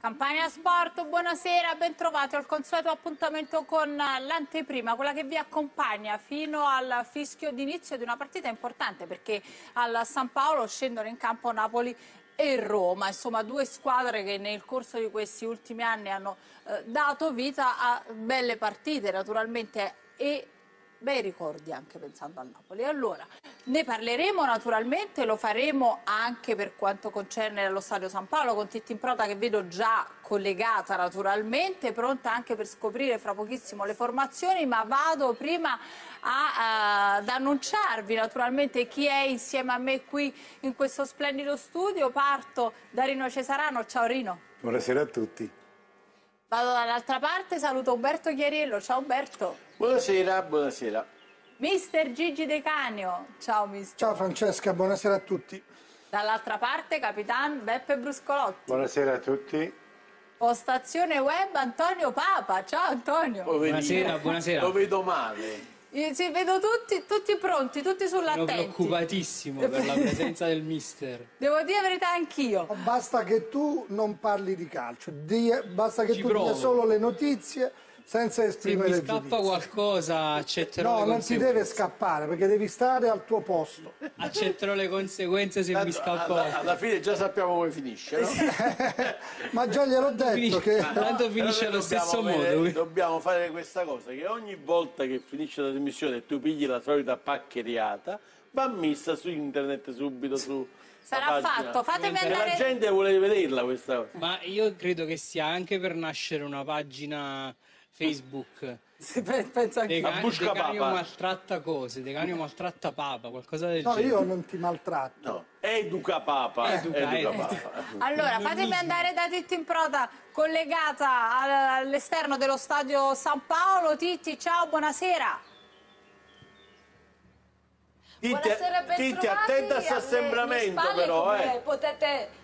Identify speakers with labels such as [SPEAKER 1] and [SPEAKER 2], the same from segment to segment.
[SPEAKER 1] Campania Sport, buonasera, bentrovati al consueto appuntamento con l'anteprima, quella che vi accompagna fino al fischio d'inizio di una partita importante perché al San Paolo scendono in campo Napoli e Roma, insomma due squadre che nel corso di questi ultimi anni hanno eh, dato vita a belle partite naturalmente e bei ricordi anche pensando al Napoli. Allora, ne parleremo naturalmente, lo faremo anche per quanto concerne lo Stadio San Paolo con Titti in Prota che vedo già collegata naturalmente, pronta anche per scoprire fra pochissimo le formazioni, ma vado prima a, ad annunciarvi naturalmente chi è insieme a me qui in questo splendido studio. Parto da Rino Cesarano, ciao Rino.
[SPEAKER 2] Buonasera a tutti.
[SPEAKER 1] Vado dall'altra parte, saluto Umberto Chiariello, ciao Umberto.
[SPEAKER 3] Buonasera, buonasera.
[SPEAKER 1] Mister Gigi De Canio, ciao mister.
[SPEAKER 4] Ciao Francesca, buonasera a tutti.
[SPEAKER 1] Dall'altra parte Capitan Beppe Bruscolotti.
[SPEAKER 2] Buonasera a tutti.
[SPEAKER 1] Postazione web Antonio Papa, ciao Antonio.
[SPEAKER 3] Buonasera,
[SPEAKER 5] buonasera.
[SPEAKER 3] Lo vedo male.
[SPEAKER 1] Io, sì, vedo tutti, tutti pronti, tutti
[SPEAKER 5] Sono
[SPEAKER 1] sull'attenti.
[SPEAKER 5] preoccupatissimo per la presenza del mister.
[SPEAKER 1] Devo dire la verità anch'io.
[SPEAKER 4] Basta che tu non parli di calcio, di- basta che
[SPEAKER 5] Ci
[SPEAKER 4] tu
[SPEAKER 5] provo.
[SPEAKER 4] dia solo le notizie senza
[SPEAKER 5] Se mi
[SPEAKER 4] esprimere
[SPEAKER 5] scappa
[SPEAKER 4] giudizio.
[SPEAKER 5] qualcosa accetterò
[SPEAKER 4] No,
[SPEAKER 5] le
[SPEAKER 4] non si deve scappare perché devi stare al tuo posto.
[SPEAKER 5] Accetterò le conseguenze se mi
[SPEAKER 3] Tanto,
[SPEAKER 5] scappa
[SPEAKER 3] alla, alla fine già sappiamo come finisce, no?
[SPEAKER 4] Ma già gliel'ho detto
[SPEAKER 5] Finisce-
[SPEAKER 4] che
[SPEAKER 5] Tanto finisce allo stesso
[SPEAKER 3] dobbiamo avere-
[SPEAKER 5] modo.
[SPEAKER 3] Dobbiamo fare questa cosa, che ogni volta che finisce la trasmissione e tu pigli la solita paccheriata, va messa su internet subito su
[SPEAKER 1] Sarà fatto, fatemi andare...
[SPEAKER 3] la gente vuole vederla questa cosa.
[SPEAKER 5] Ma io credo che sia anche per nascere una pagina Facebook.
[SPEAKER 1] Sì, pe- penso anch'io.
[SPEAKER 5] De,
[SPEAKER 3] La
[SPEAKER 5] Ca-
[SPEAKER 3] Busca
[SPEAKER 5] De Canio
[SPEAKER 3] Papa.
[SPEAKER 5] maltratta cose, De Canio maltratta Papa, qualcosa del
[SPEAKER 4] no,
[SPEAKER 5] genere.
[SPEAKER 4] io non ti maltratto.
[SPEAKER 3] No, educa Papa.
[SPEAKER 5] Educa,
[SPEAKER 3] educa
[SPEAKER 5] eh.
[SPEAKER 3] Papa.
[SPEAKER 1] Allora, fatemi andare da Titti in Prota, collegata al- all'esterno dello stadio San Paolo. Titti, ciao, buonasera.
[SPEAKER 3] Titti,
[SPEAKER 6] Buonasera,
[SPEAKER 3] Titti, attenta a questo assembramento però, eh.
[SPEAKER 6] Potete...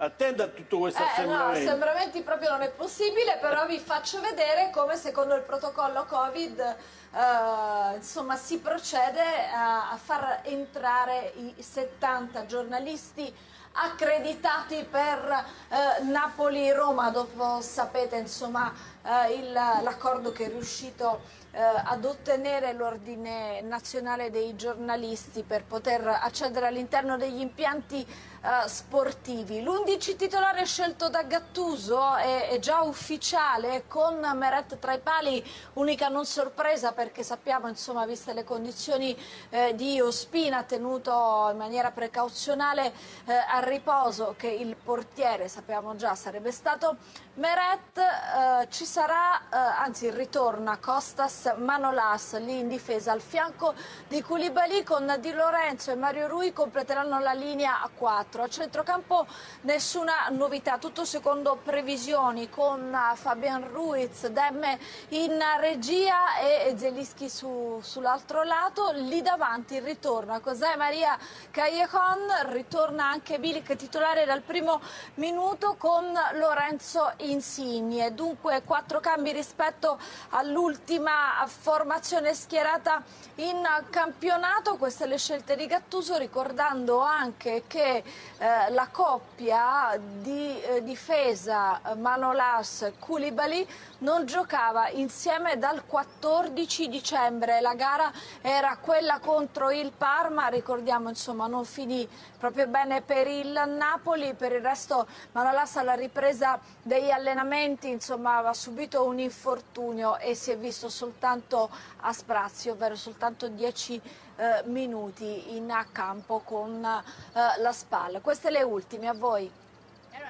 [SPEAKER 3] Attenta a tutto questo
[SPEAKER 6] Eh, no,
[SPEAKER 3] assembramento.
[SPEAKER 6] assembramenti proprio non è possibile, però vi faccio vedere come secondo il protocollo Covid eh, insomma, si procede a, a far entrare i 70 giornalisti accreditati per eh, Napoli-Roma dopo sapete insomma eh, l'accordo che è riuscito eh, ad ottenere l'ordine nazionale dei giornalisti per poter accedere all'interno degli impianti eh, sportivi. L'11 titolare scelto da Gattuso è, è già ufficiale con Meret tra i pali, unica non sorpresa perché sappiamo insomma viste le condizioni eh, di Ospina tenuto in maniera precauzionale eh, a riposo che il portiere sappiamo già sarebbe stato Meret, eh, ci sarà, eh, anzi ritorna Costas Manolas lì in difesa al fianco di Koulibaly con Di Lorenzo e Mario Rui completeranno la linea a 4. A centrocampo nessuna novità, tutto secondo previsioni con eh, Fabian Ruiz, Demme in regia e Zelischi su- sull'altro lato. Lì davanti ritorna José Maria Callejon, ritorna anche Bilic titolare dal primo minuto con Lorenzo Insigne. Dunque quattro cambi rispetto all'ultima formazione schierata in campionato. Queste le scelte di Gattuso, ricordando anche che eh, la coppia di eh, difesa eh, Manolas Koulibaly non giocava insieme dal 14 dicembre. La gara era quella contro il Parma, ricordiamo insomma non finì proprio bene per il Napoli, per il resto Manolas alla ripresa degli allenamenti insomma aveva subito un infortunio e si è visto soltanto a sprazzi, ovvero soltanto 10 eh, minuti in campo con eh, la spalla. Queste le ultime, a voi.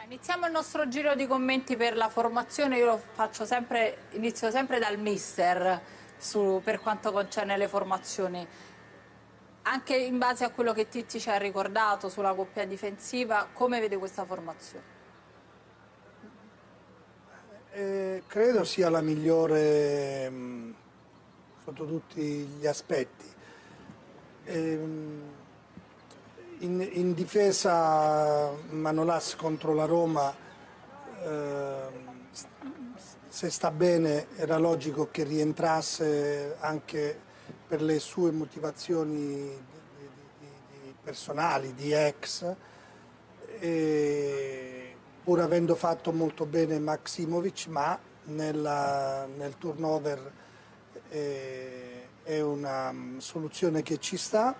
[SPEAKER 1] Iniziamo il nostro giro di commenti per la formazione. Io sempre, inizio sempre dal mister su- per quanto concerne le formazioni. Anche in base a quello che Titti ci ha ricordato sulla coppia difensiva, come vede questa formazione?
[SPEAKER 4] Eh, credo sia la migliore mh, sotto tutti gli aspetti. Ehm, in, in difesa Manolas contro la Roma, s- se sta bene era logico che rientrasse anche per le sue motivazioni di- di- di personali, di ex. E pur avendo fatto molto bene Maximovic, ma nella, nel turnover eh, è una mm, soluzione che ci sta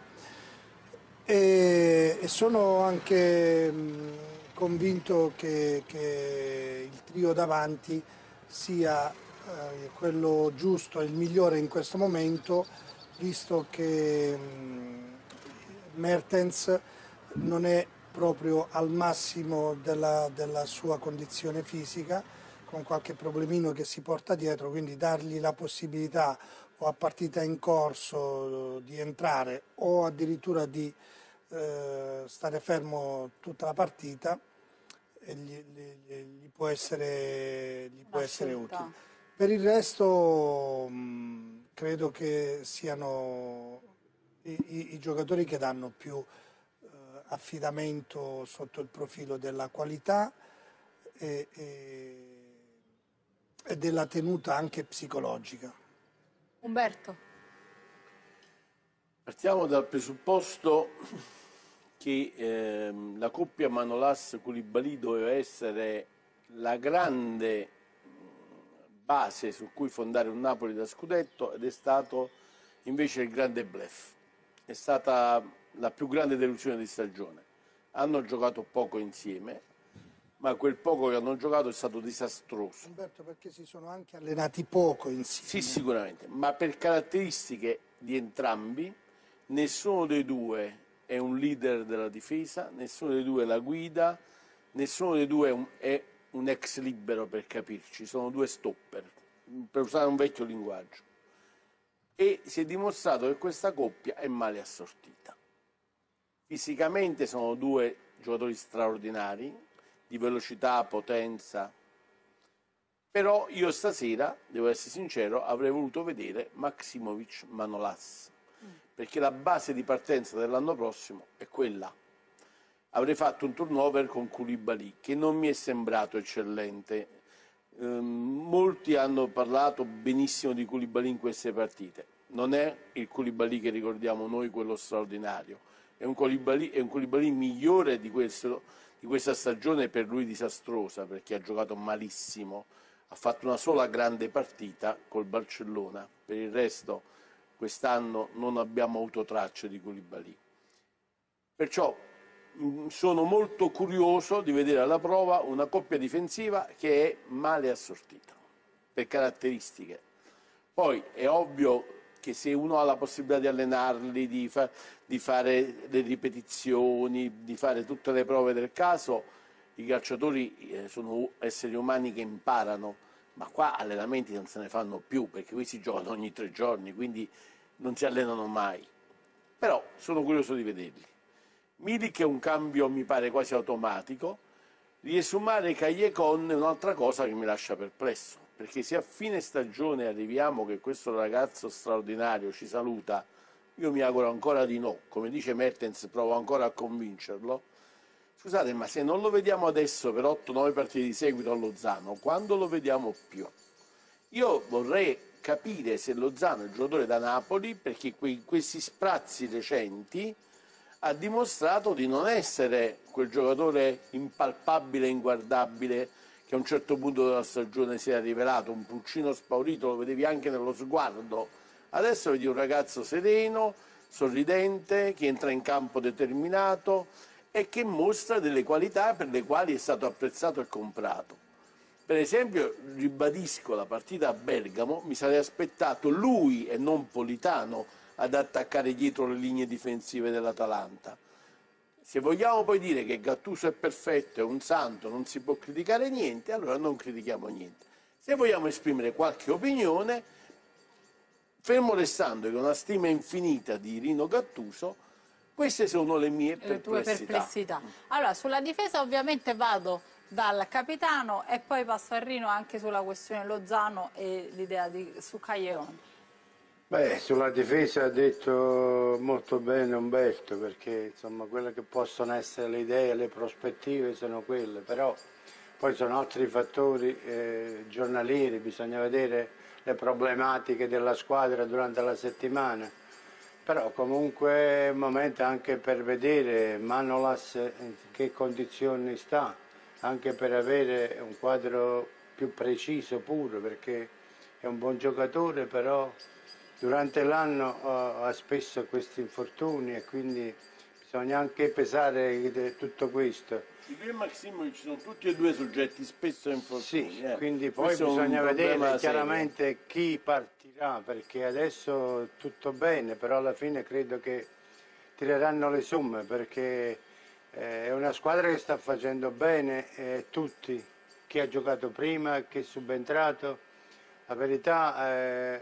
[SPEAKER 4] e, e sono anche mh, convinto che, che il trio davanti sia eh, quello giusto e il migliore in questo momento, visto che mh, Mertens non è proprio al massimo della, della sua condizione fisica, con qualche problemino che si porta dietro, quindi dargli la possibilità o a partita in corso di entrare o addirittura di eh, stare fermo tutta la partita gli, gli, gli, può essere, gli può essere utile. Per il resto mh, credo che siano i, i, i, giocatori che danno più eh, affidamento sotto il profilo della qualità e, e, e della tenuta anche psicologica.
[SPEAKER 1] Umberto.
[SPEAKER 3] Partiamo dal presupposto che ehm, la coppia Manolas-Koulibaly doveva essere la grande base su cui fondare un Napoli da scudetto ed è stato invece il grande bluff. È stata la più grande delusione di stagione. Hanno giocato poco insieme, ma quel poco che hanno giocato è stato disastroso.
[SPEAKER 4] Umberto, perché si sono anche allenati poco insieme.
[SPEAKER 3] Sì, sicuramente, ma per caratteristiche di entrambi, nessuno dei due è un leader della difesa, nessuno dei due la guida, nessuno dei due è un, è un ex libero per capirci, sono due stopper, per usare un vecchio linguaggio. E si è dimostrato che questa coppia è male assortita. Fisicamente sono due giocatori straordinari, di velocità, potenza, però io stasera, devo essere sincero, avrei voluto vedere Maximovic Manolas perché la base di partenza dell'anno prossimo è quella. Avrei fatto un turnover con Koulibaly, che non mi è sembrato eccellente. Um, molti hanno parlato benissimo di Koulibaly in queste partite. Non è il Koulibaly che ricordiamo noi, quello straordinario. È un Koulibaly, è un Koulibaly migliore di, questo, di questa stagione per lui disastrosa, perché ha giocato malissimo. Ha fatto una sola grande partita col Barcellona. Per il resto quest'anno non abbiamo avuto tracce di Koulibaly. Perciò mm, sono molto curioso di vedere alla prova una coppia difensiva che è male assortita per caratteristiche. Poi è ovvio che se uno ha la possibilità di allenarli, di, fa, di fare le ripetizioni, di fare tutte le prove del caso, i calciatori eh, sono esseri umani che imparano ma qua allenamenti non se ne fanno più perché qui si giocano ogni tre giorni, quindi non si allenano mai. Però sono curioso di vederli. Milik è un cambio, mi pare, quasi automatico. Riesumare Cagliecon è un'altra cosa che mi lascia perplesso, perché se a fine stagione arriviamo che questo ragazzo straordinario ci saluta, io mi auguro ancora di no, come dice Mertens provo ancora a convincerlo, Scusate, ma se non lo vediamo adesso per 8-9 partite di seguito a Lozano, quando lo vediamo più? Io vorrei capire se Lozano è un giocatore da Napoli perché que questi sprazzi recenti ha dimostrato di non essere quel giocatore impalpabile inguardabile che a un certo punto della stagione si era rivelato, un pulcino spaurito, lo vedevi anche nello sguardo. Adesso vedi un ragazzo sereno, sorridente, che entra in campo determinato, e che mostra delle qualità per le quali è stato apprezzato e comprato. Per esempio, ribadisco la partita a Bergamo, mi sarei aspettato lui e non Politano ad attaccare dietro le linee difensive dell'Atalanta. Se vogliamo poi dire che Gattuso è perfetto, è un santo, non si può criticare niente, allora non critichiamo niente. Se vogliamo esprimere qualche opinione, fermo restando che una stima infinita di Rino Gattuso, queste sono le mie perplessità.
[SPEAKER 1] Le perplessità. Allora, sulla difesa ovviamente vado dal capitano e poi passo a Rino anche sulla questione Lozano e l'idea su Caglione.
[SPEAKER 2] Beh, sulla difesa ha detto molto bene Umberto, perché insomma quelle che possono essere le idee, le prospettive sono quelle, però poi sono altri fattori eh, giornalieri, bisogna vedere le problematiche della squadra durante la settimana però comunque è un momento anche per vedere Manolas in che condizioni sta, anche per avere un quadro più preciso pure, perché è un buon giocatore, però durante l'anno eh, ha spesso questi infortuni e quindi bisogna anche pesare tutto questo.
[SPEAKER 3] I due Maximovic sono tutti e due soggetti spesso infortuni.
[SPEAKER 2] Sì,
[SPEAKER 3] eh.
[SPEAKER 2] quindi poi
[SPEAKER 3] Questo
[SPEAKER 2] bisogna vedere
[SPEAKER 3] serio.
[SPEAKER 2] chiaramente chi partirà, perché adesso tutto bene, però alla fine credo che tireranno le somme, perché eh, è una squadra che sta facendo bene, eh, tutti, chi ha giocato prima, chi è subentrato. La verità, eh,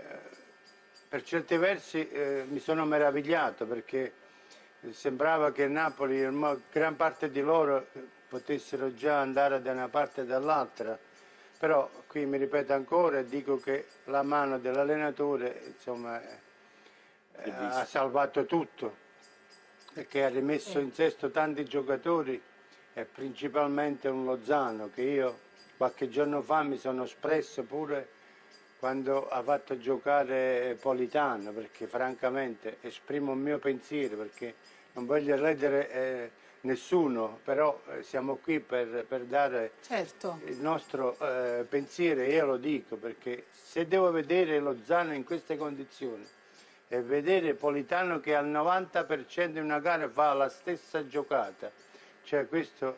[SPEAKER 2] per certi versi eh, mi sono meravigliato, perché sembrava che Napoli, gran parte di loro potessero già andare da una parte e dall'altra, però qui mi ripeto ancora e dico che la mano dell'allenatore insomma, eh, ha salvato tutto, perché ha rimesso in sesto tanti giocatori e principalmente un Lozano che io qualche giorno fa mi sono espresso pure quando ha fatto giocare Politano, perché francamente esprimo il mio pensiero, perché non voglio ledere eh, nessuno, però eh, siamo qui per, per dare
[SPEAKER 1] Certo.
[SPEAKER 2] il nostro eh, pensiero e io lo dico perché se devo vedere Lozano in queste condizioni e vedere Politano che al 90% in una gara fa la stessa giocata, cioè questo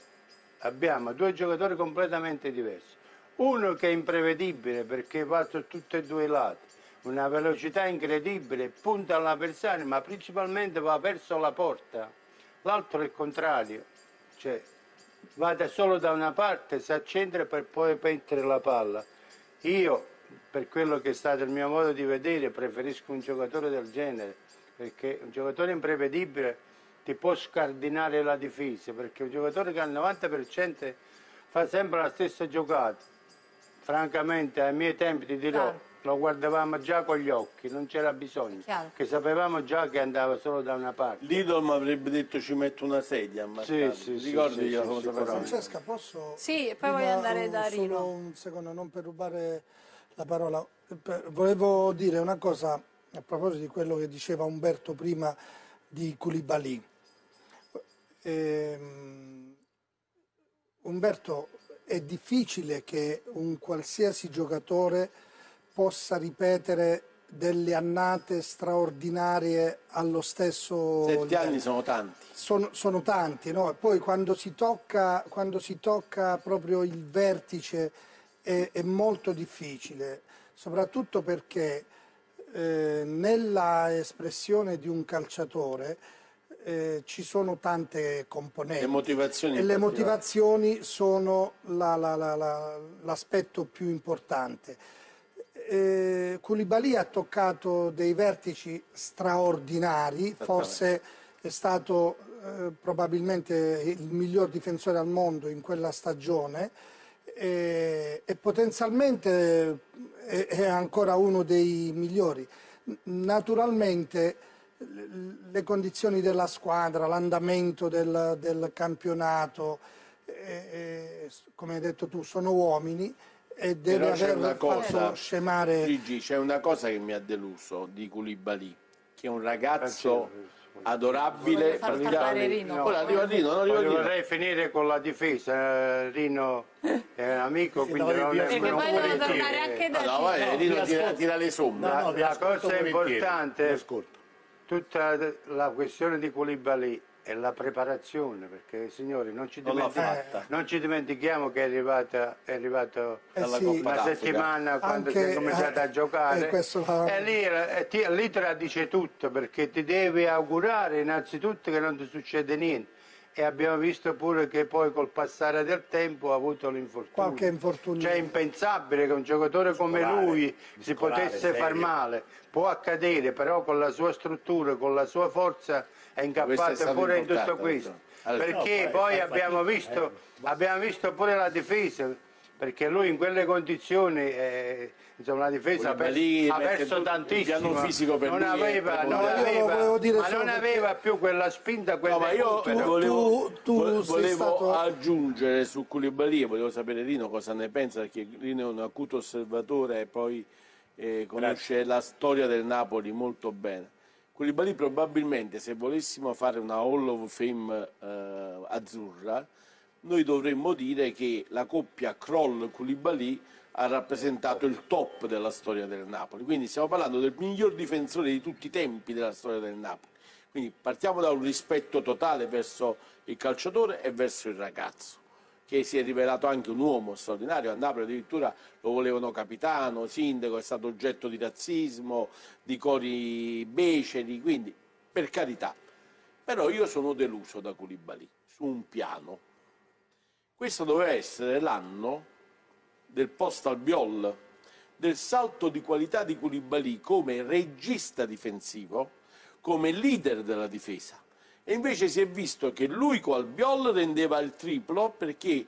[SPEAKER 2] abbiamo due giocatori completamente diversi. Uno che è imprevedibile perché va su tutti e due i lati, una velocità incredibile, punta all'avversario, ma principalmente va verso la porta. L'altro è il contrario, cioè vada solo da una parte, si accentra per poi mettere la palla. Io, per quello che è stato il mio modo di vedere, preferisco un giocatore del genere, perché un giocatore imprevedibile ti può scardinare la difesa, perché un giocatore che al 90% fa sempre la stessa giocata. Francamente, ai miei tempi ti dirò,
[SPEAKER 1] Chiaro.
[SPEAKER 2] Lo guardavamo già con gli occhi, non c'era bisogno,
[SPEAKER 1] Chiaro.
[SPEAKER 2] che sapevamo già che andava solo da una parte.
[SPEAKER 3] Lidl mi avrebbe detto ci metto una sedia a marcare.
[SPEAKER 2] sì, sì,
[SPEAKER 3] Ricordi
[SPEAKER 2] sì,
[SPEAKER 3] io
[SPEAKER 2] sì,
[SPEAKER 3] cosa facevo?
[SPEAKER 4] Francesca, posso...
[SPEAKER 1] Sì, e poi voglio andare da
[SPEAKER 4] solo
[SPEAKER 1] Rino.
[SPEAKER 4] un secondo, non per rubare la parola. Volevo dire una cosa a proposito di quello che diceva Umberto prima di Koulibaly. Ehm, Umberto, è difficile che un qualsiasi giocatore possa ripetere delle annate straordinarie allo stesso
[SPEAKER 3] Sette
[SPEAKER 4] livello
[SPEAKER 3] anni sono tanti.
[SPEAKER 4] sono, sono tanti, no? E Poi quando si tocca, quando si tocca proprio il vertice è, è molto difficile, soprattutto perché eh, nella espressione di un calciatore eh, ci sono tante componenti.
[SPEAKER 3] Le motivazioni
[SPEAKER 4] E le motivazioni sono la- la- la- la- l'aspetto più importante. Eh, Koulibaly ha toccato dei vertici straordinari, forse è stato eh, probabilmente il miglior difensore al mondo in quella stagione. E, e potenzialmente è, è ancora uno dei migliori. Naturalmente le condizioni della squadra, l'andamento del, del campionato, eh, eh, come hai detto tu, sono uomini e deve
[SPEAKER 3] Però c'è una
[SPEAKER 4] aver
[SPEAKER 3] cosa,
[SPEAKER 4] fatto scemare.
[SPEAKER 3] Gigi, c'è una cosa che mi ha deluso di Koulibaly, che è un ragazzo adorabile. Praticamente-
[SPEAKER 1] parlare Rino.
[SPEAKER 3] Ora arriva Rino, non arriva
[SPEAKER 2] Voglio-
[SPEAKER 3] Rino.
[SPEAKER 2] vorrei finire con la difesa, eh, Rino è un amico, quindi non è
[SPEAKER 1] che
[SPEAKER 2] non
[SPEAKER 1] poi devo tornare anche da
[SPEAKER 3] No, no, vai,
[SPEAKER 1] Rino.
[SPEAKER 3] Tira, tira le somme.
[SPEAKER 2] La,
[SPEAKER 7] No, no,
[SPEAKER 2] la cosa importante tutta la questione di Koulibaly è la preparazione, perché signori non ci,
[SPEAKER 3] Non
[SPEAKER 2] non ci dimentichiamo che è, arrivata, è arrivato
[SPEAKER 4] Eh sì,
[SPEAKER 2] una settimana quando
[SPEAKER 4] Anche-
[SPEAKER 2] si è cominciato
[SPEAKER 4] eh,
[SPEAKER 2] a giocare.
[SPEAKER 4] eh,
[SPEAKER 2] e lì, e ti- lì te la dice tutto perché ti devi augurare innanzitutto che non ti succede niente. E abbiamo visto pure che poi col passare del tempo ha avuto l'infortunio.
[SPEAKER 4] Qualche infortunio.
[SPEAKER 2] cioè è impensabile che un giocatore come
[SPEAKER 7] Muscolare,
[SPEAKER 2] lui si potesse far
[SPEAKER 7] serio.
[SPEAKER 2] male. Può accadere però con la sua struttura con la sua forza è
[SPEAKER 3] stato
[SPEAKER 2] pure in tutto questo.
[SPEAKER 3] Allora,
[SPEAKER 2] perché
[SPEAKER 7] no,
[SPEAKER 2] poi abbiamo
[SPEAKER 7] fatica,
[SPEAKER 2] visto,
[SPEAKER 7] eh.
[SPEAKER 2] abbiamo visto pure la difesa perché lui in quelle condizioni eh, insomma la difesa ha
[SPEAKER 3] Koulibaly
[SPEAKER 2] perso, ha perso tantissimo
[SPEAKER 3] fisico per
[SPEAKER 2] non
[SPEAKER 3] è
[SPEAKER 2] aveva, non aveva,
[SPEAKER 4] dire
[SPEAKER 2] ma non
[SPEAKER 4] perché-
[SPEAKER 2] aveva più quella spinta quel
[SPEAKER 3] No, ma io
[SPEAKER 2] recupero.
[SPEAKER 3] volevo,
[SPEAKER 4] tu sei
[SPEAKER 3] volevo
[SPEAKER 4] stato-
[SPEAKER 3] aggiungere su Koulibaly e volevo sapere Rino cosa ne pensa, perché Rino è un acuto osservatore e poi eh, conosce la storia del Napoli molto bene. Koulibaly probabilmente se volessimo fare una Hall of Fame eh, azzurra noi dovremmo dire che la coppia Kroll-Koulibaly ha rappresentato il top della storia del Napoli. Quindi stiamo parlando del miglior difensore di tutti i tempi della storia del Napoli. Quindi partiamo da un rispetto totale verso il calciatore e verso il ragazzo, che si è rivelato anche un uomo straordinario. A Napoli addirittura lo volevano capitano, sindaco, è stato oggetto di razzismo, di cori beceri, quindi per carità. Però io sono deluso da Koulibaly, su un piano. Questo doveva essere l'anno del post Albiol, del salto di qualità di Koulibaly come regista difensivo, come leader della difesa. E invece si è visto che lui con Albiol rendeva il triplo perché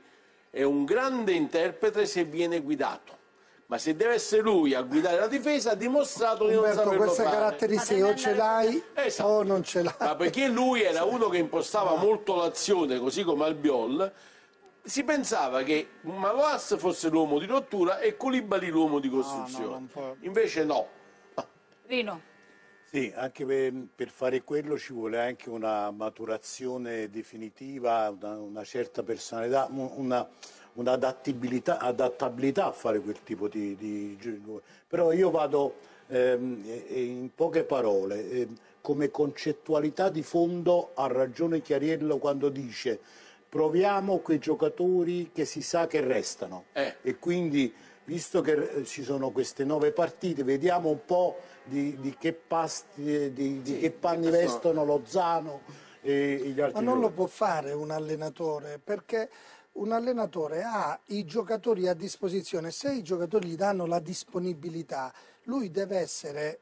[SPEAKER 3] è un grande interprete se viene guidato. Ma se deve essere lui a guidare la difesa ha dimostrato di non saperlo
[SPEAKER 4] queste
[SPEAKER 3] fare.
[SPEAKER 4] caratteristiche o ce l'hai
[SPEAKER 3] Esatto.
[SPEAKER 4] o non ce l'hai.
[SPEAKER 3] Ma perché lui era uno che impostava molto l'azione, così come Albiol, si pensava che Maloas fosse l'uomo di rottura e Colibali l'uomo di costruzione.
[SPEAKER 4] non può.
[SPEAKER 3] Invece no.
[SPEAKER 1] Rino.
[SPEAKER 7] Sì, anche per, per fare quello ci vuole anche una maturazione definitiva, una, una certa personalità, un- una, un'adattabilità adattabilità a fare quel tipo di, di. Però io vado ehm, in poche parole, ehm, come concettualità di fondo ha ragione Chiariello quando dice proviamo quei giocatori che si sa che restano.
[SPEAKER 3] Eh.
[SPEAKER 7] e quindi visto che eh, ci sono queste nove partite vediamo un po' di, di che, pasti, di, di che panni
[SPEAKER 3] questo-
[SPEAKER 7] vestono Lozano e gli
[SPEAKER 4] Ma
[SPEAKER 7] altri
[SPEAKER 4] non lo può fare un allenatore perché un allenatore ha i giocatori a disposizione, se i giocatori gli danno la disponibilità, lui deve essere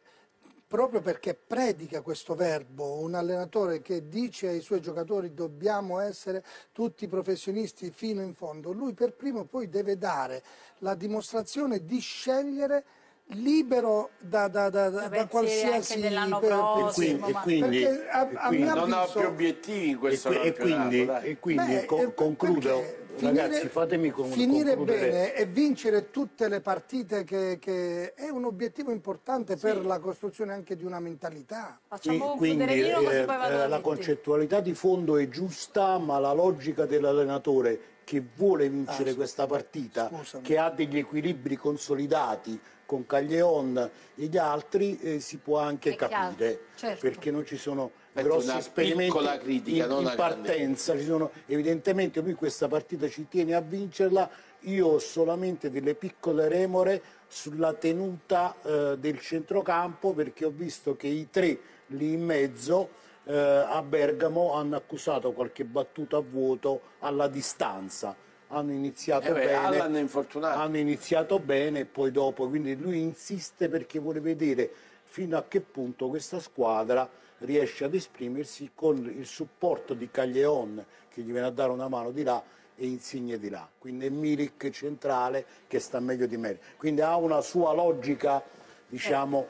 [SPEAKER 4] proprio perché predica questo verbo, un allenatore che dice ai suoi giocatori dobbiamo essere tutti professionisti fino in fondo, lui per primo poi deve dare la dimostrazione di scegliere libero da, da, da, da, qualsiasi
[SPEAKER 1] dell'anno prossimo,
[SPEAKER 7] e quindi,
[SPEAKER 4] Perché a-
[SPEAKER 7] e
[SPEAKER 4] a
[SPEAKER 7] quindi-
[SPEAKER 3] Non ha
[SPEAKER 4] avviso-
[SPEAKER 3] più obiettivi in
[SPEAKER 7] e,
[SPEAKER 3] questo
[SPEAKER 7] e
[SPEAKER 3] campionato.
[SPEAKER 7] quindi, e quindi
[SPEAKER 4] Beh,
[SPEAKER 7] co-
[SPEAKER 4] eh,
[SPEAKER 7] concludo,
[SPEAKER 4] perché
[SPEAKER 7] ragazzi,
[SPEAKER 4] finire-
[SPEAKER 7] fatemi con-
[SPEAKER 4] finire
[SPEAKER 7] concludere.
[SPEAKER 4] bene e vincere tutte le partite che, che è un obiettivo importante per la costruzione anche di una mentalità.
[SPEAKER 1] Facciamo concludere
[SPEAKER 7] quindi
[SPEAKER 1] così
[SPEAKER 7] eh,
[SPEAKER 1] poi vado
[SPEAKER 7] eh, la concettualità di fondo è giusta, ma la logica dell'allenatore che vuole vincere
[SPEAKER 4] Ah,
[SPEAKER 7] questa partita,
[SPEAKER 4] scusami.
[SPEAKER 7] che ha degli equilibri consolidati con Caglion e gli altri, eh, si può anche
[SPEAKER 1] È
[SPEAKER 7] capire,
[SPEAKER 1] certo.
[SPEAKER 7] perché non ci sono grossi
[SPEAKER 3] una
[SPEAKER 7] esperimenti
[SPEAKER 3] piccola critica,
[SPEAKER 7] in, in partenza, ci sono, evidentemente lui questa partita ci tiene a vincerla, io ho solamente delle piccole remore sulla tenuta eh, del centrocampo perché ho visto che i tre lì in mezzo eh, a Bergamo hanno accusato qualche battuta a vuoto alla distanza. Hanno iniziato
[SPEAKER 3] Eh beh,
[SPEAKER 7] bene, hanno iniziato bene e poi dopo, quindi lui insiste perché vuole vedere fino a che punto questa squadra riesce ad esprimersi con il supporto di Caglion che gli viene a dare una mano di là e Insigne di là. Quindi è Milik centrale che sta meglio di me. Quindi ha una sua logica, diciamo.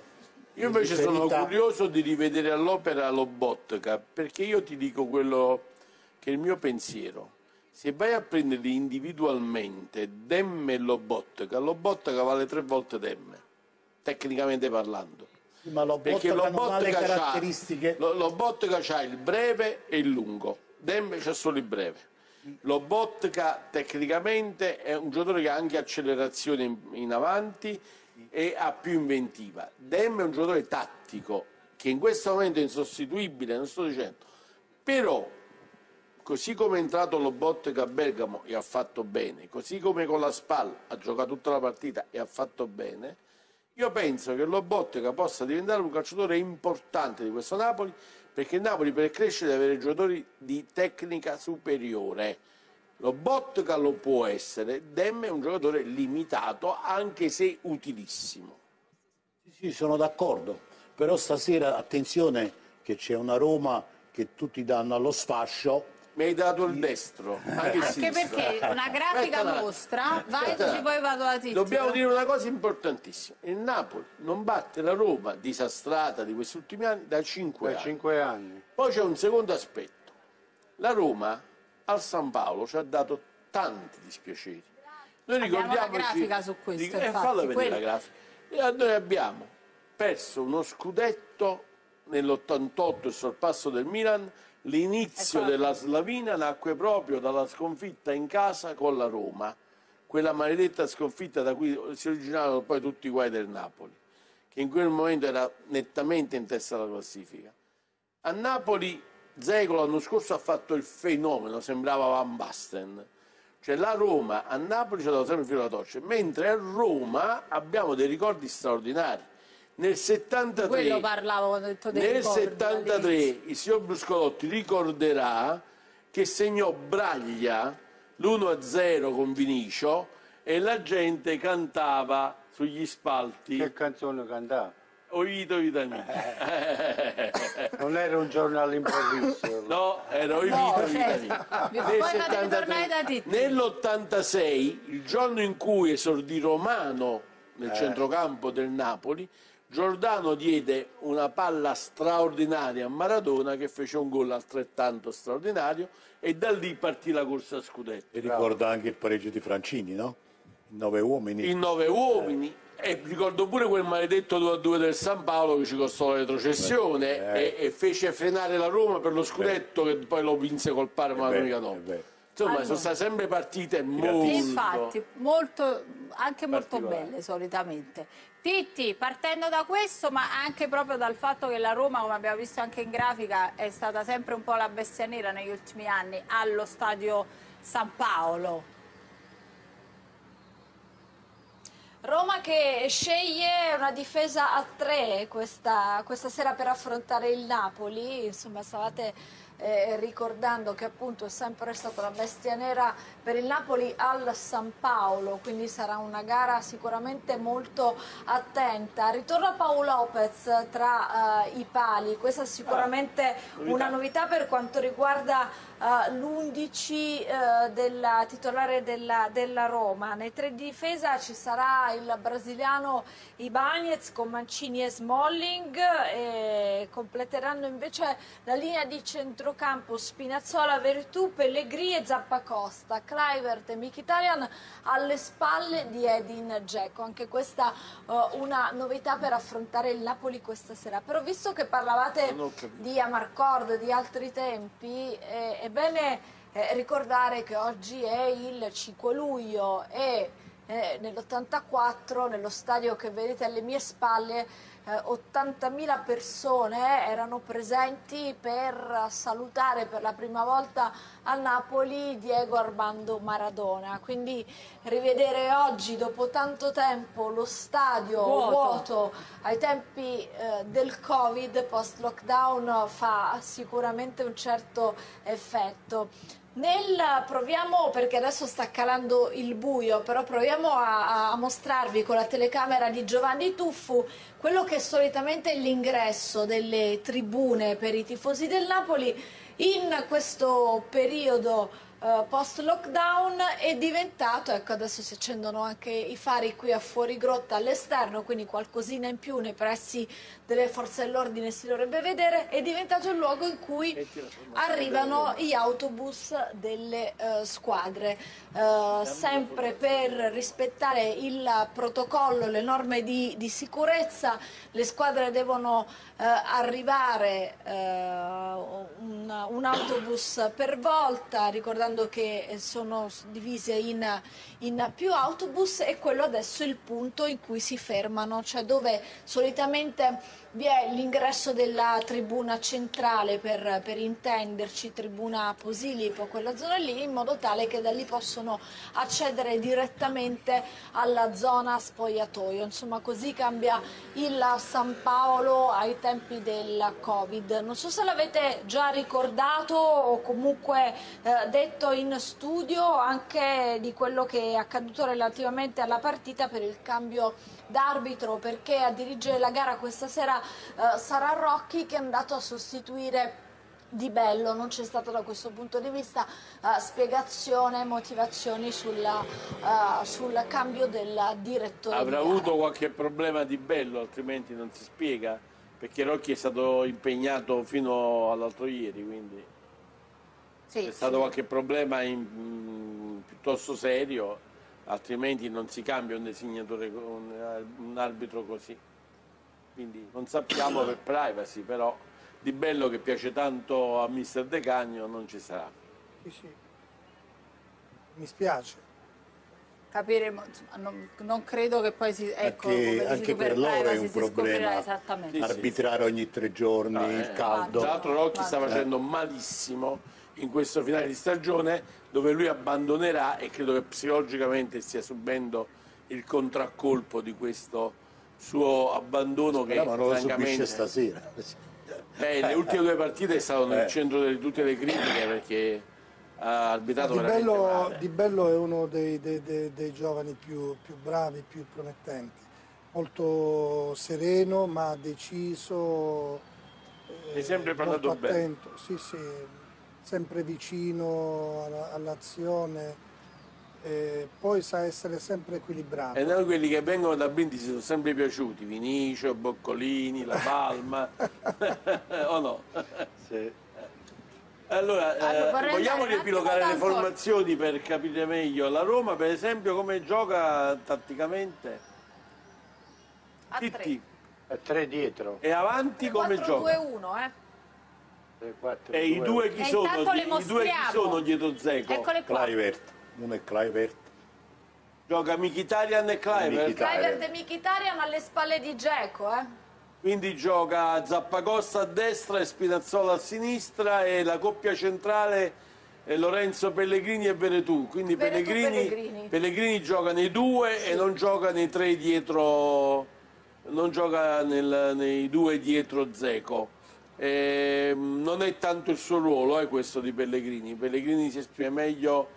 [SPEAKER 3] Io invece sono curioso di rivedere all'opera Lobotka, perché io ti dico quello che è il mio pensiero. Se vai a prenderli individualmente, Demme e Lobotka, Lobotka vale tre volte Demme, tecnicamente parlando.
[SPEAKER 7] Ma
[SPEAKER 3] Perché
[SPEAKER 7] non ha le
[SPEAKER 3] Lobotka c'ha,
[SPEAKER 7] caratteristiche.
[SPEAKER 3] Lo- Lobotka c'ha il breve e il lungo, Demme c'ha solo il breve. Lobotka tecnicamente è un giocatore che ha anche accelerazione in, in avanti e ha più inventiva. Demme è un giocatore tattico che in questo momento è insostituibile, non sto dicendo, però così come è entrato Lobotka a Bergamo e ha fatto bene, così come con la SPAL ha giocato tutta la partita e ha fatto bene, io penso che Lobotka possa diventare un calciatore importante di questo Napoli, perché il Napoli per crescere deve avere giocatori di tecnica superiore. Lobotka lo può essere, Demme è un giocatore limitato, anche se utilissimo.
[SPEAKER 7] Sì, sì, sono d'accordo, però stasera attenzione che c'è una Roma che tutti danno allo sfascio.
[SPEAKER 3] Mi hai dato il destro, anche il
[SPEAKER 1] Anche
[SPEAKER 3] sinistro.
[SPEAKER 1] perché una grafica
[SPEAKER 3] attimo.
[SPEAKER 1] mostra, vai così poi vado da Titti.
[SPEAKER 3] Dobbiamo dire una cosa importantissima. Il Napoli non batte la Roma disastrata di questi ultimi anni da 5
[SPEAKER 2] Per
[SPEAKER 3] anni.
[SPEAKER 2] cinque anni.
[SPEAKER 3] Poi c'è un secondo aspetto. La Roma al San Paolo ci ha dato tanti dispiaceri. Noi
[SPEAKER 1] Abbiamo la
[SPEAKER 3] ricordiamoci...
[SPEAKER 1] grafica su questo,
[SPEAKER 3] Dico- eh, falla vedere
[SPEAKER 1] quello-
[SPEAKER 3] la grafica. Eh, Noi abbiamo perso uno scudetto nell'88, il sorpasso del Milan, L'inizio
[SPEAKER 1] Ecco.
[SPEAKER 3] della Slavina nacque proprio dalla sconfitta in casa con la Roma, quella maledetta sconfitta da cui si originarono poi tutti i guai del Napoli, che in quel momento era nettamente in testa alla classifica. A Napoli Zeco l'anno scorso ha fatto il fenomeno, sembrava Van Basten. Cioè la Roma a Napoli ci ha dato sempre il filo alla torcia, mentre a Roma abbiamo dei ricordi straordinari. Nel 73
[SPEAKER 1] Quello parlavo quando ho detto dei
[SPEAKER 3] nel
[SPEAKER 1] ricordi
[SPEAKER 3] 73
[SPEAKER 1] all'inizio.
[SPEAKER 3] il signor Bruscolotti ricorderà che segnò Braglia l'1-0 con Vinicio e la gente cantava sugli spalti
[SPEAKER 2] Che canzone cantava?
[SPEAKER 3] Oito vita mia.
[SPEAKER 2] Non era un giorno all'improvviso.
[SPEAKER 3] No, era Oito
[SPEAKER 1] No,
[SPEAKER 3] vita
[SPEAKER 1] certo.
[SPEAKER 3] Nel
[SPEAKER 1] poi fatemi
[SPEAKER 3] 73.
[SPEAKER 1] tornare da Titti.
[SPEAKER 3] Nell'86, il giorno in cui esordì Romano nel centrocampo del Napoli, Giordano diede una palla straordinaria a Maradona che fece un gol altrettanto straordinario e da lì partì la corsa a scudetto.
[SPEAKER 7] E ricorda anche il pareggio di Francini, no? I nove uomini.
[SPEAKER 3] In nove uomini. E ricordo pure quel maledetto 2-2 del San Paolo che ci costò la retrocessione
[SPEAKER 7] Eh.
[SPEAKER 3] e, e fece frenare la Roma per lo scudetto che poi lo vinse col Parma la domenica dopo. Insomma,
[SPEAKER 1] Allora.
[SPEAKER 3] sono state sempre partite molto...
[SPEAKER 1] infatti, molto, anche molto belle solitamente. Titti, partendo da questo, ma anche proprio dal fatto che la Roma, come abbiamo visto anche in grafica, è stata sempre un po' la bestia nera negli ultimi anni allo stadio San Paolo.
[SPEAKER 6] Roma che sceglie una difesa a tre questa, questa sera per affrontare il Napoli, insomma stavate eh, ricordando che appunto è sempre stata la bestia nera per il Napoli al San Paolo, quindi sarà una gara sicuramente molto attenta. Ritorna Paolo Lopez tra eh, i pali, questa è sicuramente una novità per quanto riguarda eh, l'11 eh, della titolare della, della Roma. Nei tre di difesa ci sarà il brasiliano Ibanez con Mancini e Smalling e completeranno invece la linea di centrocampo Spinazzola, Vertù, Pellegrini e Zappacosta, Kluivert e Mkhitaryan alle spalle di Edin Dzeko. Anche questa eh, una novità per affrontare il Napoli questa sera. Però visto che parlavate di Amarcord di altri tempi, eh, bene eh, ricordare che oggi è il 5 luglio e eh, nell'84 nello stadio che vedete alle mie spalle eh, 80.000 persone erano presenti per salutare per la prima volta a Napoli Diego Armando Maradona. Quindi rivedere oggi, dopo tanto tempo, lo stadio
[SPEAKER 1] Vuoto.
[SPEAKER 6] vuoto ai tempi eh, del Covid, post-lockdown, fa sicuramente un certo effetto. Nel, proviamo, perché adesso sta calando il buio, però proviamo a, a mostrarvi con la telecamera di Giovanni Tuffu quello che solitamente è l'ingresso delle tribune per i tifosi del Napoli in questo periodo eh, post lockdown è diventato, ecco adesso si accendono anche i fari qui a fuori grotta all'esterno, quindi qualcosina in più nei pressi delle forze dell'ordine si dovrebbe vedere, è diventato il luogo in cui arrivano gli autobus delle eh, squadre, Eh, sempre per rispettare il protocollo, le norme di, di sicurezza, le squadre devono arrivare un, un autobus per volta, ricordando che sono divise in, in più autobus e quello adesso è il punto in cui si fermano, cioè dove solitamente vi è l'ingresso della tribuna centrale per, per intenderci, tribuna Posilipo, quella zona lì, in modo tale che da lì possono accedere direttamente alla zona spogliatoio. Insomma, così cambia il San Paolo ai tempi del Covid. Non so se l'avete già ricordato o comunque eh, detto in studio anche di quello che è accaduto relativamente alla partita per il cambio d'arbitro perché a dirigere la gara questa sera eh, sarà Rocchi che è andato a sostituire di bello, non c'è stata da questo punto di vista eh, spiegazione, motivazioni sulla, eh, sul cambio del direttore. di
[SPEAKER 3] Avrà
[SPEAKER 6] gara.
[SPEAKER 3] avuto qualche problema di bello, altrimenti non si spiega, perché Rocchi è stato impegnato fino all'altro ieri, quindi
[SPEAKER 1] Sì,
[SPEAKER 3] c'è stato qualche problema in- piuttosto serio, altrimenti non si cambia un designatore, un, un arbitro così. Quindi non sappiamo per privacy, però Di Bello che piace tanto a mister De Cagno non ci sarà.
[SPEAKER 4] Sì, sì. Mi spiace.
[SPEAKER 1] Capiremo, non, non credo che poi si... Ecco,
[SPEAKER 7] Anche- anche per loro è un problema. Arbitrare ogni tre giorni,
[SPEAKER 3] Ah,
[SPEAKER 7] il
[SPEAKER 3] eh.
[SPEAKER 7] caldo.
[SPEAKER 3] Tra l'altro Rocchi sta facendo malissimo in questo finale di stagione dove lui abbandonerà e credo che psicologicamente stia subendo il contraccolpo di questo suo abbandono che
[SPEAKER 7] Speriamo non lo subisce stasera.
[SPEAKER 3] Eh, le ultime due partite è stato nel
[SPEAKER 7] Eh.
[SPEAKER 3] centro di tutte le critiche perché ha arbitrato
[SPEAKER 4] Di Bello,
[SPEAKER 3] male.
[SPEAKER 4] Di Bello è uno dei, dei- dei- dei giovani più, più bravi, più promettenti. Molto sereno ma deciso.
[SPEAKER 3] Mi è sempre
[SPEAKER 4] molto
[SPEAKER 3] parlato bene.
[SPEAKER 4] attento, sì, sì, sempre vicino alla- all'azione. eh, poi sa essere sempre equilibrato.
[SPEAKER 3] E noi quelli che vengono da Brindisi sono sempre piaciuti, Vinicio, Boccolini, La Palma, o no?
[SPEAKER 2] Sì.
[SPEAKER 3] Allora, eh,
[SPEAKER 1] Allora, vorrei
[SPEAKER 3] vogliamo riepilogare le formazioni per capire meglio. La Roma, per esempio, come gioca tatticamente?
[SPEAKER 6] A tre.
[SPEAKER 3] Titti.
[SPEAKER 2] Tre dietro.
[SPEAKER 3] E avanti come gioca?
[SPEAKER 6] 4-2-1, eh.
[SPEAKER 3] E i
[SPEAKER 2] due.
[SPEAKER 3] chi sono? I due chi sono dietro Zeco?
[SPEAKER 1] Eccole qua.
[SPEAKER 7] Clivert, uno è Clivert.
[SPEAKER 3] Gioca Mkhitaryan e Clivert.
[SPEAKER 6] Clivert e Mkhitaryan alle spalle di Geco, eh.
[SPEAKER 3] Quindi gioca Zappacosta a destra e Spinazzola a sinistra e la coppia centrale è Lorenzo Pellegrini e Veretù. Quindi
[SPEAKER 6] Veretù,
[SPEAKER 3] Pellegrini,
[SPEAKER 6] Pellegrini.
[SPEAKER 3] Pellegrini gioca nei due e non gioca nei tre dietro, non gioca nel- nei due dietro Zeco. Ehm, non è tanto il suo ruolo, è questo di Pellegrini. Pellegrini si esprime meglio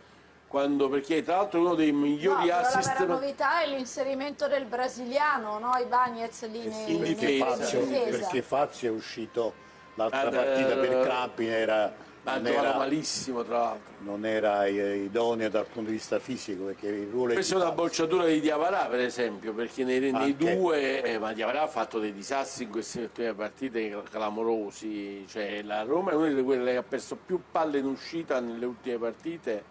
[SPEAKER 3] quando, perché tra l'altro è uno dei
[SPEAKER 6] No,
[SPEAKER 3] migliori
[SPEAKER 6] la
[SPEAKER 3] assist.
[SPEAKER 6] vera novità è l'inserimento del brasiliano, no? I Bagnez lì nei,
[SPEAKER 3] in
[SPEAKER 6] nei-
[SPEAKER 3] difesa.
[SPEAKER 6] in
[SPEAKER 7] Fazio,
[SPEAKER 6] difesa.
[SPEAKER 7] perché Fazio è uscito l'altra partita per
[SPEAKER 3] eh,
[SPEAKER 7] Crampi, era,
[SPEAKER 3] Ha
[SPEAKER 7] non,
[SPEAKER 3] giocato
[SPEAKER 7] era,
[SPEAKER 3] malissimo, tra l'altro.
[SPEAKER 7] non era eh, idoneo dal punto di vista fisico perché il ruolo è
[SPEAKER 3] Questa è una bocciatura di Diavarà, per esempio, perché nei, nei
[SPEAKER 7] Anche.
[SPEAKER 3] due, eh, ma Diavarà ha fatto dei disastri in queste ultime partite clamorosi. Cioè, la Roma è una di quelle che ha perso più palle in uscita nelle ultime partite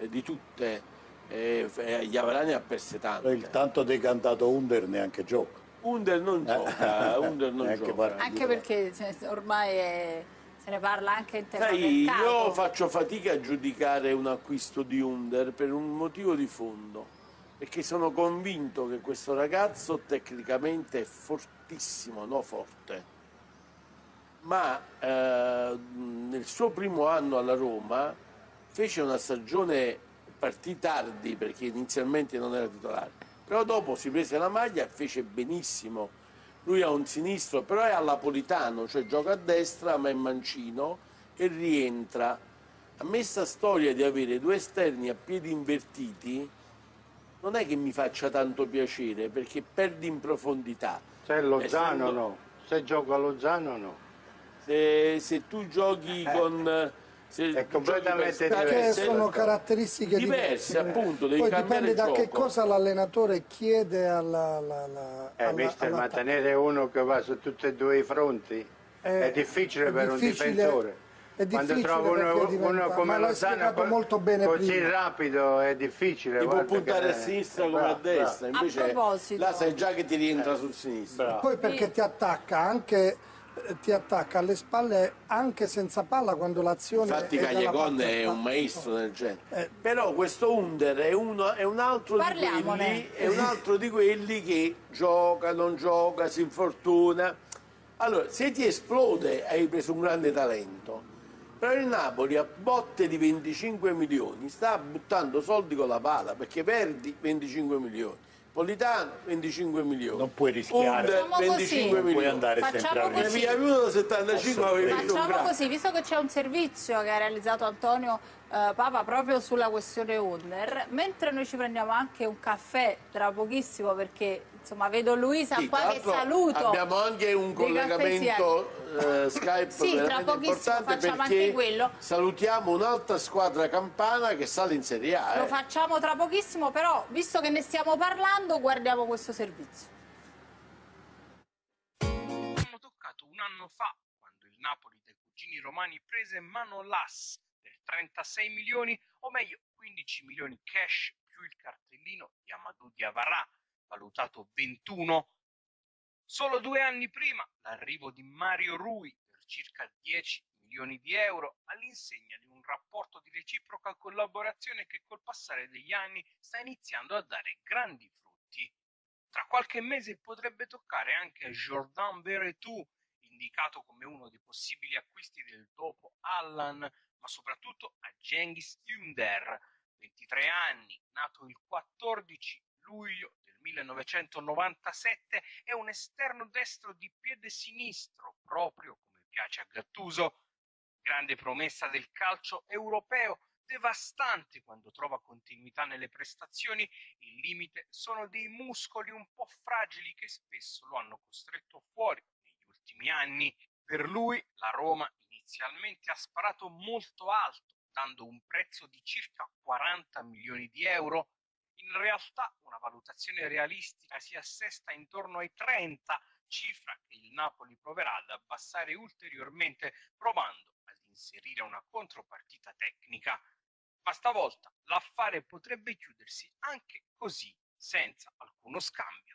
[SPEAKER 3] eh, di tutte. E, e Diavarà ne ha perse tante.
[SPEAKER 7] Il tanto decantato Under neanche gioca.
[SPEAKER 3] Under non gioca, Under non
[SPEAKER 7] Neanche
[SPEAKER 3] gioca.
[SPEAKER 1] Anche perché se- ormai è- se ne parla anche in
[SPEAKER 3] Sai, io faccio fatica a giudicare un acquisto di Under per un motivo di fondo, perché sono convinto che questo ragazzo tecnicamente è fortissimo, no forte, ma eh, nel suo primo anno alla Roma fece una stagione, partì tardi perché inizialmente non era titolare, però dopo si prese la maglia e fece benissimo. Lui ha un sinistro, però è all'apolitano, cioè gioca a destra ma è mancino e rientra. A me sta storia di avere due esterni a piedi invertiti non è che mi faccia tanto piacere perché perdi in profondità.
[SPEAKER 2] Se Lozano
[SPEAKER 3] Essendo-
[SPEAKER 2] no. Se gioca Lozano no.
[SPEAKER 3] Se, se tu giochi con... Se
[SPEAKER 2] È completamente
[SPEAKER 3] giochi per
[SPEAKER 4] Perché sono caratteristiche
[SPEAKER 3] Diverse, appunto, devi
[SPEAKER 4] Poi dipende da che
[SPEAKER 3] gioco.
[SPEAKER 4] cosa l'allenatore chiede alla, alla, alla,
[SPEAKER 2] Eh,
[SPEAKER 4] alla-
[SPEAKER 2] mister, ma
[SPEAKER 4] all'attacco.
[SPEAKER 2] tenere uno che va su tutti e due i fronti
[SPEAKER 4] Eh,
[SPEAKER 2] è difficile
[SPEAKER 4] è
[SPEAKER 2] per
[SPEAKER 4] difficile-
[SPEAKER 2] un difensore.
[SPEAKER 4] è
[SPEAKER 2] Quando trovo uno,
[SPEAKER 4] diventa-
[SPEAKER 2] uno come
[SPEAKER 4] ma
[SPEAKER 2] Lozano
[SPEAKER 4] spiegato
[SPEAKER 2] co-
[SPEAKER 4] molto bene
[SPEAKER 2] così
[SPEAKER 4] prima.
[SPEAKER 2] rapido è difficile.
[SPEAKER 3] ti può puntare
[SPEAKER 2] che-
[SPEAKER 3] a sinistra come
[SPEAKER 2] bravo,
[SPEAKER 3] a destra,
[SPEAKER 1] bravo.
[SPEAKER 3] invece
[SPEAKER 1] A proposito.
[SPEAKER 3] là sai già che ti rientra sul sinistro.
[SPEAKER 2] bravo.
[SPEAKER 4] Poi perché ti attacca anche eh, ti attacca alle spalle anche senza palla quando l'azione
[SPEAKER 3] Infatti Cagliacon è un maestro nel genere.
[SPEAKER 4] Eh.
[SPEAKER 3] Però questo Under è, uno- è un altro di
[SPEAKER 1] Parliamone.
[SPEAKER 3] quelli, è un altro di quelli che gioca, non gioca, si infortuna. Allora, se ti esplode hai preso un grande talento. Però il Napoli a botte di 25 milioni sta buttando soldi con la pala perché perdi 25 milioni. Politano 25 milioni.
[SPEAKER 7] Non puoi rischiare.
[SPEAKER 3] Under
[SPEAKER 1] Facciamo così.
[SPEAKER 3] 25
[SPEAKER 7] Non puoi
[SPEAKER 3] milioni.
[SPEAKER 7] andare sempre
[SPEAKER 1] Facciamo
[SPEAKER 7] a
[SPEAKER 1] così.
[SPEAKER 3] pigliavi uno da 75 avevi
[SPEAKER 1] Facciamo così, visto che c'è un servizio che ha realizzato Antonio eh, Papa proprio sulla questione Under, mentre noi ci prendiamo anche un caffè tra pochissimo perché insomma vedo Luisa
[SPEAKER 3] Sì,
[SPEAKER 1] qua che saluto.
[SPEAKER 3] Abbiamo anche un collegamento eh, Skype
[SPEAKER 1] Sì, tra
[SPEAKER 3] importante
[SPEAKER 1] facciamo
[SPEAKER 3] perché
[SPEAKER 1] anche quello.
[SPEAKER 3] salutiamo un'altra squadra campana che sale in Serie A.
[SPEAKER 1] Lo
[SPEAKER 3] eh.
[SPEAKER 1] facciamo tra pochissimo, però visto che ne stiamo parlando, guardiamo questo servizio.
[SPEAKER 8] abbiamo toccato un anno fa, quando il Napoli dei cugini romani prese in mano l'AS per 36 milioni, o meglio 15 milioni cash più il cartellino di Amadou Diavarà, valutato 21. Solo due anni prima, l'arrivo di Mario Rui per circa 10 milioni di euro all'insegna di un rapporto di reciproca collaborazione che col passare degli anni sta iniziando a dare grandi frutti. Tra qualche mese potrebbe toccare anche a Jordan Veretout, indicato come uno dei possibili acquisti del dopo Allan, ma soprattutto a Cengiz Ünder, 23 anni, nato il 14 luglio 1997, è un esterno destro di piede sinistro, proprio come piace a Gattuso, grande promessa del calcio europeo, devastante quando trova continuità nelle prestazioni, il limite sono dei muscoli un po' fragili che spesso lo hanno costretto fuori negli ultimi anni. Per lui la Roma inizialmente ha sparato molto alto, dando un prezzo di circa 40 milioni di euro. In realtà una valutazione realistica si assesta intorno ai 30, cifra che il Napoli proverà ad abbassare ulteriormente provando ad inserire una contropartita tecnica. Ma stavolta l'affare potrebbe chiudersi anche così, senza alcuno scambio